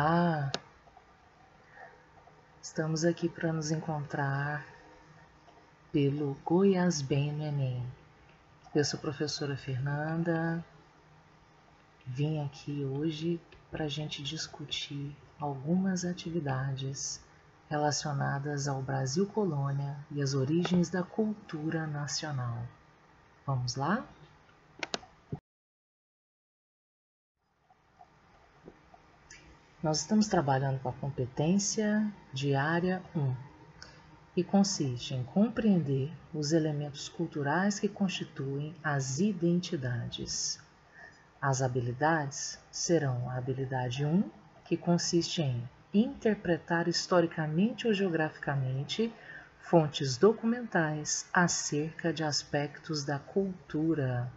Olá! Estamos aqui para nos encontrar pelo Goiás Bem no Enem. Eu sou a professora Fernanda. Vim aqui hoje para a gente discutir algumas atividades relacionadas ao Brasil colônia e as origens da cultura nacional. Vamos lá? Nós estamos trabalhando com a competência diária 1 e consiste em compreender os elementos culturais que constituem as identidades. As habilidades serão a habilidade 1, que consiste em interpretar historicamente ou geograficamente fontes documentais acerca de aspectos da cultura.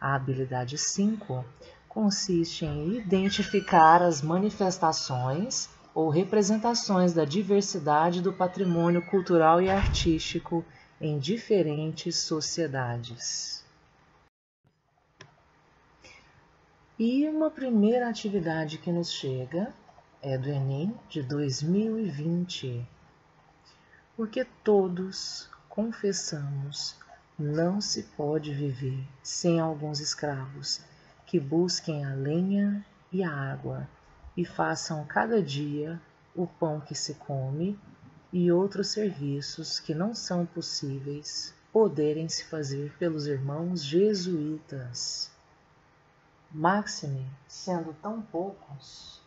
A habilidade 5 consiste em identificar as manifestações ou representações da diversidade do patrimônio cultural e artístico em diferentes sociedades. E uma primeira atividade que nos chega é do Enem de 2020, porque todos confessamos não se pode viver sem alguns escravos que busquem a lenha e a água e façam cada dia o pão que se come e outros serviços que não são possíveis poderem se fazer pelos irmãos jesuítas. Máxime sendo tão poucos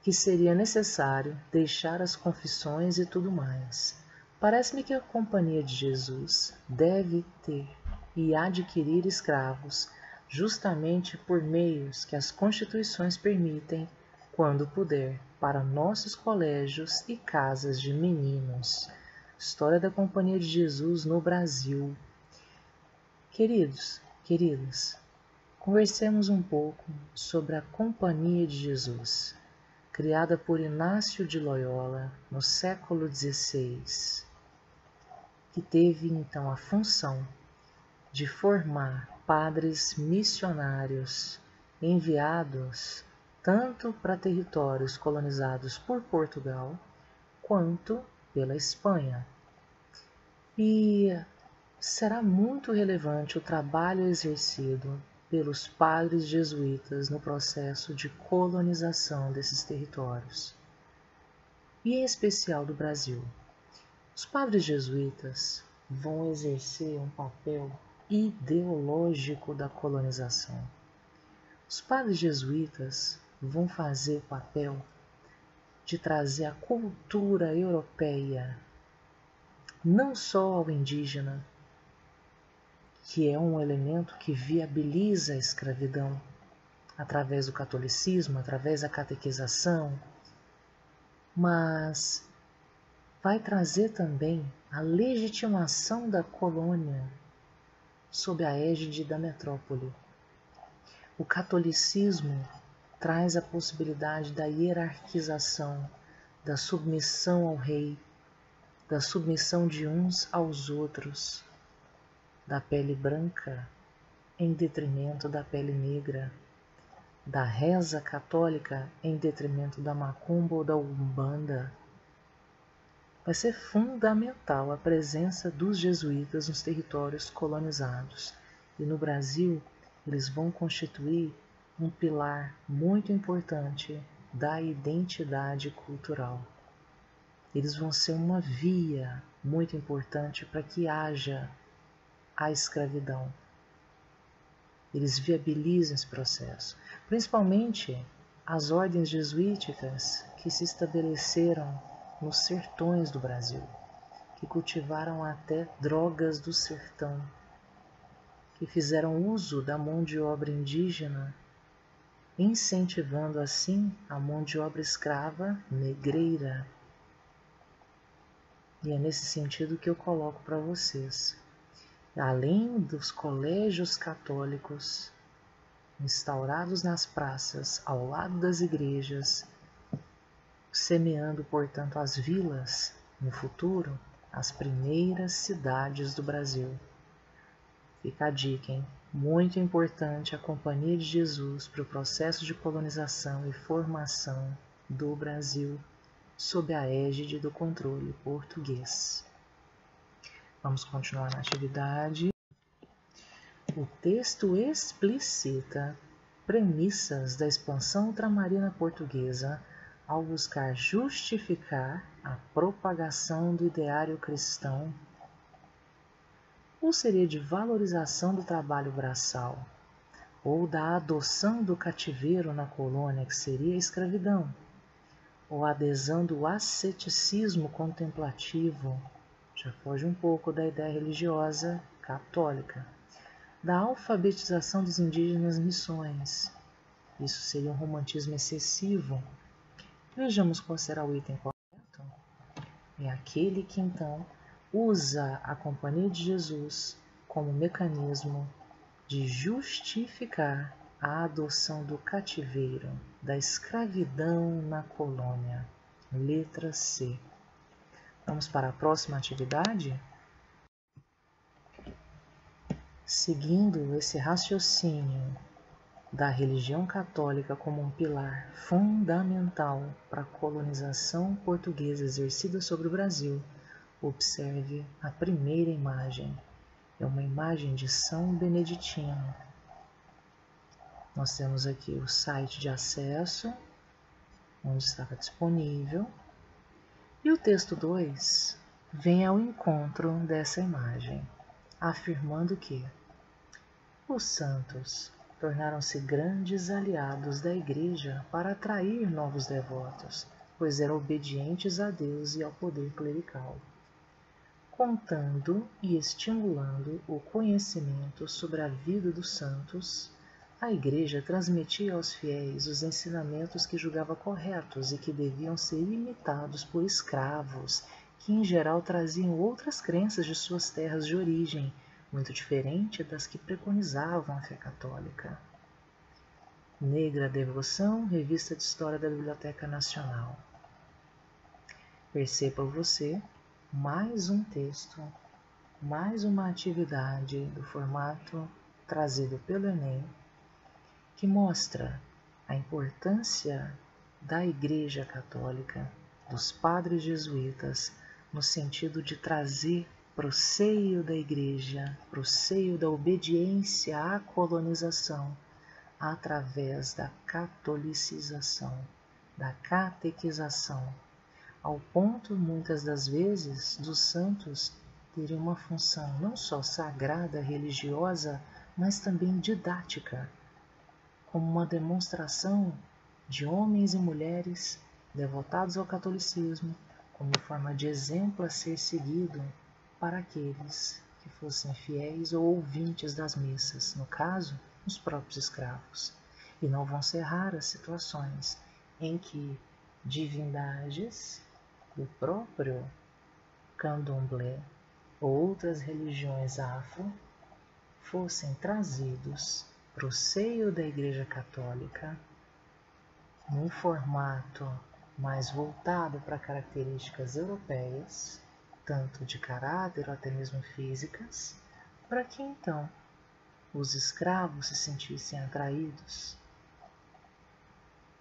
que seria necessário deixar as confissões e tudo mais. Parece-me que a Companhia de Jesus deve ter e adquirir escravos justamente por meios que as constituições permitem, quando puder, para nossos colégios e casas de meninos. História da Companhia de Jesus no Brasil. Queridos, queridas, conversemos um pouco sobre a Companhia de Jesus, criada por Inácio de Loyola no século XVI, que teve então a função de formar padres missionários enviados tanto para territórios colonizados por Portugal quanto pela Espanha. E será muito relevante o trabalho exercido pelos padres jesuítas no processo de colonização desses territórios, e em especial do Brasil. Os padres jesuítas vão exercer um papel ideológico da colonização. Os padres jesuítas vão fazer o papel de trazer a cultura europeia não só ao indígena, que é um elemento que viabiliza a escravidão através do catolicismo, através da catequização, mas vai trazer também a legitimação da colônia sob a égide da metrópole. O catolicismo traz a possibilidade da hierarquização, da submissão ao rei, da submissão de uns aos outros, da pele branca em detrimento da pele negra, da reza católica em detrimento da macumba ou da umbanda, vai ser fundamental a presença dos jesuítas nos territórios colonizados. E no Brasil, eles vão constituir um pilar muito importante da identidade cultural. Eles vão ser uma via muito importante para que haja a escravidão. Eles viabilizam esse processo, principalmente as ordens jesuíticas que se estabeleceram nos sertões do Brasil, que cultivaram até drogas do sertão, que fizeram uso da mão de obra indígena, incentivando assim a mão de obra escrava negreira. E é nesse sentido que eu coloco para vocês. Além dos colégios católicos instaurados nas praças ao lado das igrejas, semeando, portanto, as vilas, no futuro, as primeiras cidades do Brasil. Fica a dica, hein? muito importante a Companhia de Jesus para o processo de colonização e formação do Brasil sob a égide do controle português. Vamos continuar na atividade. O texto explicita premissas da expansão ultramarina portuguesa ao buscar justificar a propagação do ideário cristão ou seria de valorização do trabalho braçal, ou da adoção do cativeiro na colônia, que seria a escravidão, ou adesão do asceticismo contemplativo, já foge um pouco da ideia religiosa católica, da alfabetização dos indígenas missões. Isso seria um romantismo excessivo. Vejamos qual será o item correto. É aquele que então usa a Companhia de Jesus como mecanismo de justificar a adoção do cativeiro, da escravidão na colônia. Letra C. Vamos para a próxima atividade? Seguindo esse raciocínio da religião católica como um pilar fundamental para a colonização portuguesa exercida sobre o Brasil, Observe a primeira imagem. É uma imagem de São Beneditino. Nós temos aqui o site de acesso, onde estava disponível. E o texto 2 vem ao encontro dessa imagem, afirmando que os santos tornaram-se grandes aliados da Igreja para atrair novos devotos, pois eram obedientes a Deus e ao poder clerical contando e estimulando o conhecimento sobre a vida dos santos, a Igreja transmitia aos fiéis os ensinamentos que julgava corretos e que deviam ser imitados por escravos, que em geral traziam outras crenças de suas terras de origem, muito diferente das que preconizavam a fé católica. Negra Devoção, Revista de História da Biblioteca Nacional. Perceba você mais um texto, mais uma atividade do formato trazido pelo Enem, que mostra a importância da Igreja Católica, dos padres jesuítas, no sentido de trazer para o seio da Igreja, para o seio da obediência à colonização, através da catolicização, da catequização ao ponto, muitas das vezes, dos santos terem uma função não só sagrada, religiosa, mas também didática, como uma demonstração de homens e mulheres devotados ao catolicismo, como forma de exemplo a ser seguido para aqueles que fossem fiéis ou ouvintes das missas, no caso, os próprios escravos. E não vão ser raras situações em que divindades do próprio candomblé ou outras religiões afro fossem trazidos para o seio da Igreja Católica num formato mais voltado para características europeias, tanto de caráter ou até mesmo físicas, para que então os escravos se sentissem atraídos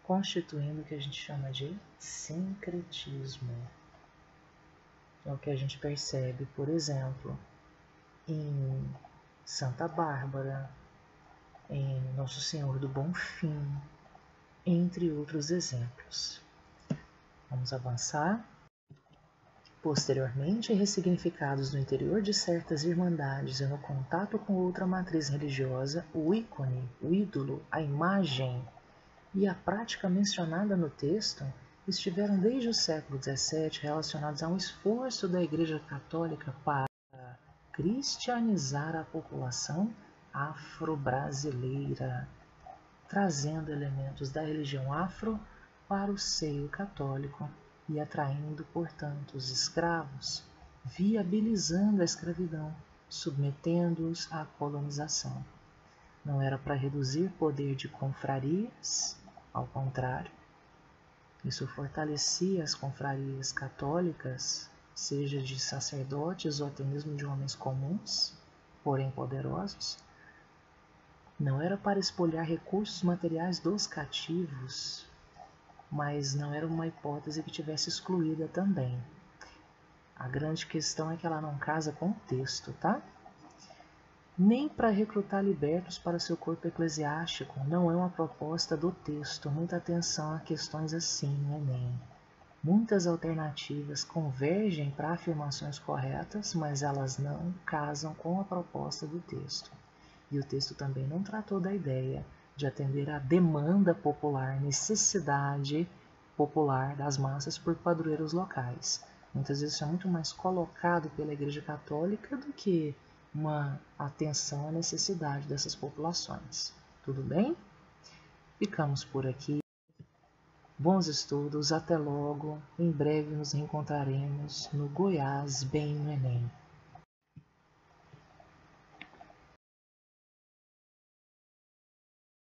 constituindo o que a gente chama de sincretismo. É o que a gente percebe, por exemplo, em Santa Bárbara, em Nosso Senhor do Bom Fim, entre outros exemplos. Vamos avançar. Posteriormente, ressignificados no interior de certas irmandades e no contato com outra matriz religiosa, o ícone, o ídolo, a imagem e a prática mencionada no texto estiveram desde o século XVII relacionados a um esforço da Igreja Católica para cristianizar a população afro-brasileira, trazendo elementos da religião afro para o seio católico e atraindo, portanto, os escravos, viabilizando a escravidão, submetendo-os à colonização. Não era para reduzir poder de confrarias, ao contrário, isso fortalecia as confrarias católicas, seja de sacerdotes ou até mesmo de homens comuns, porém poderosos, não era para espolhar recursos materiais dos cativos, mas não era uma hipótese que tivesse excluída também. A grande questão é que ela não casa com o texto, tá? Nem para recrutar libertos para seu corpo eclesiástico, não é uma proposta do texto. Muita atenção a questões assim no Enem. Muitas alternativas convergem para afirmações corretas, mas elas não casam com a proposta do texto. E o texto também não tratou da ideia de atender à demanda popular, necessidade popular das massas por padroeiros locais. Muitas vezes isso é muito mais colocado pela Igreja Católica do que uma atenção à necessidade dessas populações. Tudo bem? Ficamos por aqui. Bons estudos, até logo. Em breve nos reencontraremos no Goiás Bem no Enem.